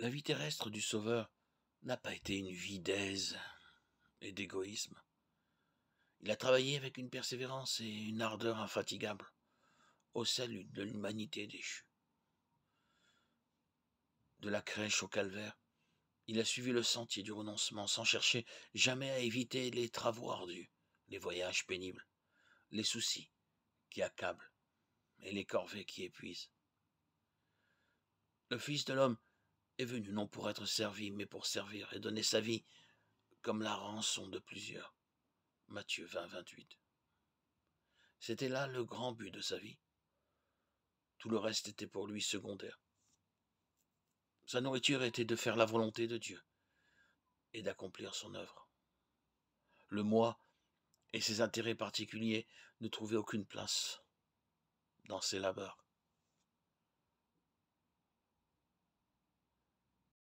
La vie terrestre du Sauveur n'a pas été une vie d'aise et d'égoïsme. Il a travaillé avec une persévérance et une ardeur infatigables au salut de l'humanité déchue. De la crèche au calvaire, il a suivi le sentier du renoncement sans chercher jamais à éviter les travaux ardus, les voyages pénibles, les soucis qui accablent et les corvées qui épuisent. Le Fils de l'homme est venu non pour être servi, mais pour servir et donner sa vie comme la rançon de plusieurs. Matthieu 20, 28. C'était là le grand but de sa vie. Tout le reste était pour lui secondaire. Sa nourriture était de faire la volonté de Dieu et d'accomplir son œuvre. Le moi et ses intérêts particuliers ne trouvaient aucune place dans ses labeurs.